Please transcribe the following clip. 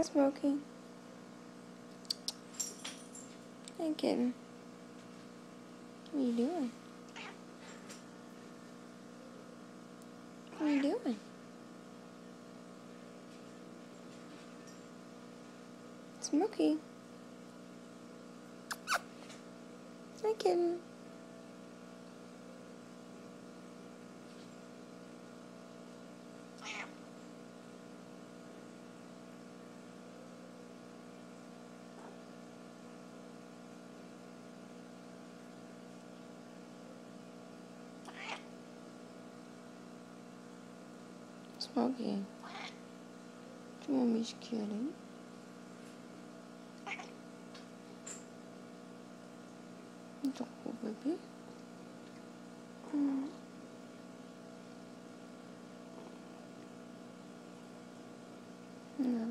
Hi, Smokey. Hey, kitten. What are you doing? What are you doing? Smokey. Hi, kitten. Smokey. Do you want me kidding? Don't go, baby. Mm. No.